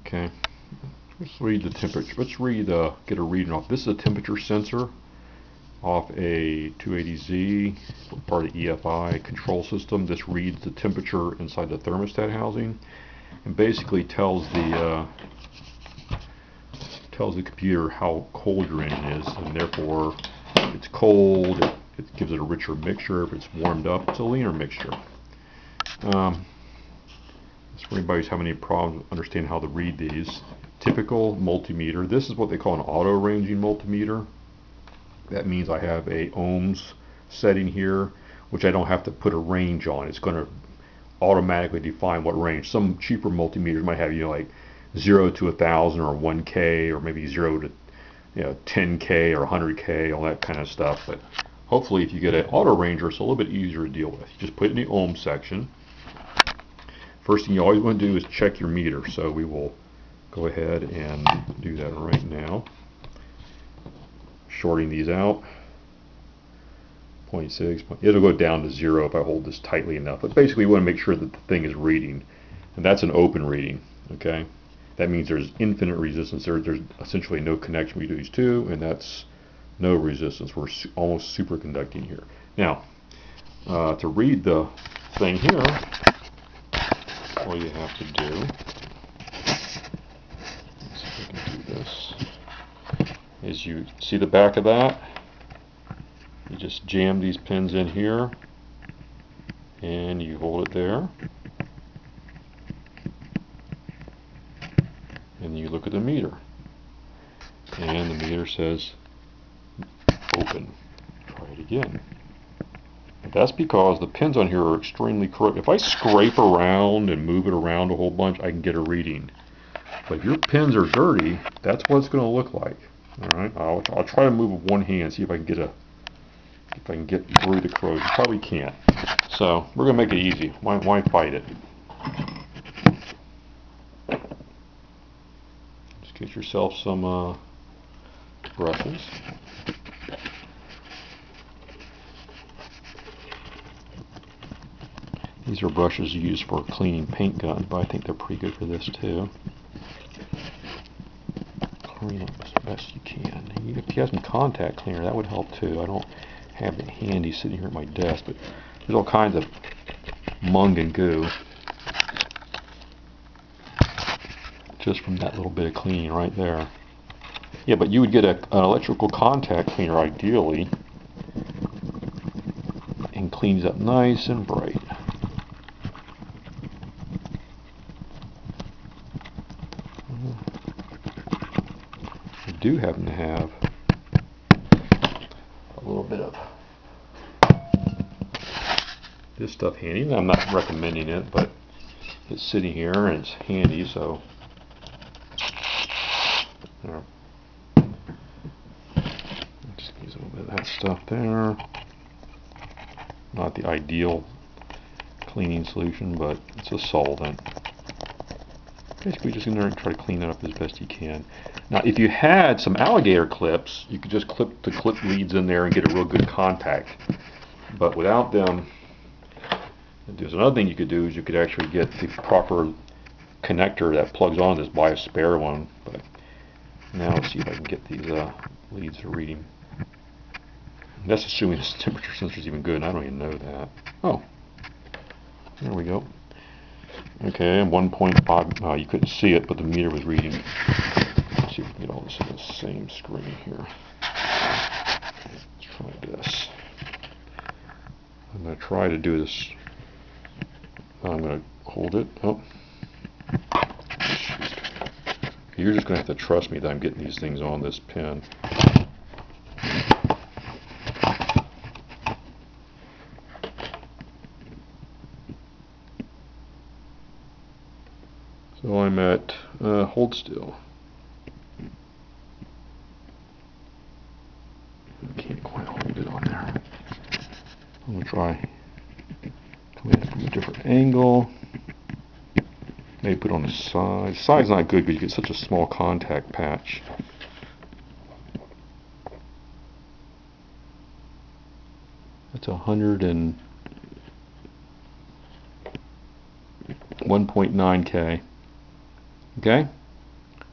Okay, let's read the temperature. Let's read, uh, get a reading off. This is a temperature sensor off a 280Z, part of the EFI control system. This reads the temperature inside the thermostat housing and basically tells the uh, tells the computer how cold your engine is and therefore if it's cold it, it gives it a richer mixture if it's warmed up it's a leaner mixture um, for anybody having any problems understanding how to read these? Typical multimeter. This is what they call an auto ranging multimeter. That means I have a ohms setting here which I don't have to put a range on. It's going to automatically define what range. Some cheaper multimeters might have you know like 0 to 1000 or 1k or maybe 0 to you know 10k or 100k all that kind of stuff. But hopefully if you get an auto ranger it's a little bit easier to deal with. You just put it in the ohm section first thing you always want to do is check your meter so we will go ahead and do that right now shorting these out 0.6 it'll go down to zero if I hold this tightly enough but basically we want to make sure that the thing is reading and that's an open reading okay that means there's infinite resistance there. There's essentially no connection between these two, and that's no resistance. We're su almost superconducting here. Now, uh, to read the thing here, all you have to do, do this, is you see the back of that? You just jam these pins in here, and you hold it there. and you look at the meter. And the meter says open. Try it again that's because the pins on here are extremely correct if I scrape around and move it around a whole bunch I can get a reading. But if your pins are dirty that's what it's going to look like. Alright I'll, I'll try to move with one hand see if I can get a if I can get through the corrosion probably can't. So we're gonna make it easy. Why, why fight it? Just Get yourself some uh, brushes. These are brushes used for cleaning paint guns, but I think they're pretty good for this too. Clean up as best you can. If you have some contact cleaner, that would help too. I don't have it handy sitting here at my desk, but there's all kinds of mung and goo. just from that little bit of cleaning right there. Yeah, but you would get a, an electrical contact cleaner ideally and cleans up nice and bright. I do happen to have a little bit of this stuff handy. I'm not recommending it, but it's sitting here and it's handy, so there. Just use a little bit of that stuff there. Not the ideal cleaning solution, but it's a solvent. Basically just in there and try to clean it up as best you can. Now if you had some alligator clips, you could just clip the clip leads in there and get a real good contact. But without them, there's another thing you could do is you could actually get the proper connector that plugs on this, buy a spare one. But now let's see if I can get these uh, leads to reading. That's assuming this temperature sensor is even good, and I don't even know that. Oh, there we go. Okay, 1.5, uh, you couldn't see it, but the meter was reading. Let's see if we can get all this on the same screen here. Let's try this. I'm going to try to do this. I'm going to hold it. Oh. You're just going to have to trust me that I'm getting these things on this pin. I'm at, uh, hold still. Can't quite hold it on there. I'm going to try coming in from a different angle. Maybe put on the side. Side's not good because you get such a small contact patch. That's a hundred and one point nine K. Okay?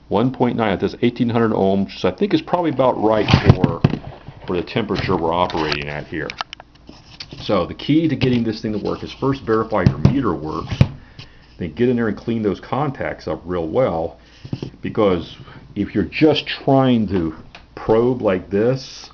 1.9 at this 1800 ohms, which I think is probably about right for, for the temperature we're operating at here. So the key to getting this thing to work is first verify your meter works, then get in there and clean those contacts up real well, because if you're just trying to probe like this,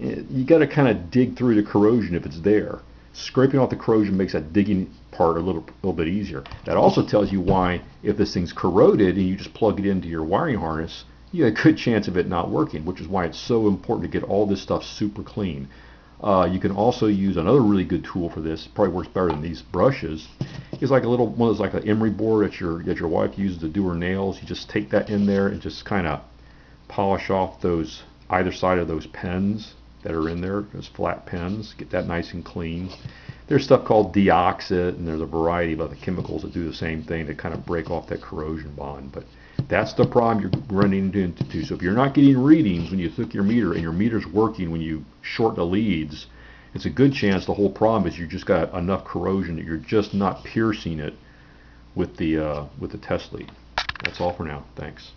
eh, you got to kind of dig through the corrosion if it's there. Scraping off the corrosion makes that digging part a little, little bit easier. That also tells you why, if this thing's corroded and you just plug it into your wiring harness, you have a good chance of it not working, which is why it's so important to get all this stuff super clean. Uh, you can also use another really good tool for this. Probably works better than these brushes. It's like a little one of those like an emery board that your that your wife uses to do her nails. You just take that in there and just kind of polish off those either side of those pens that are in there, those flat pens. Get that nice and clean. There's stuff called deoxit, and there's a variety of other chemicals that do the same thing to kind of break off that corrosion bond. But that's the problem you're running into. Too. So if you're not getting readings when you hook your meter and your meter's working when you short the leads, it's a good chance the whole problem is you just got enough corrosion that you're just not piercing it with the uh, with the test lead. That's all for now. Thanks.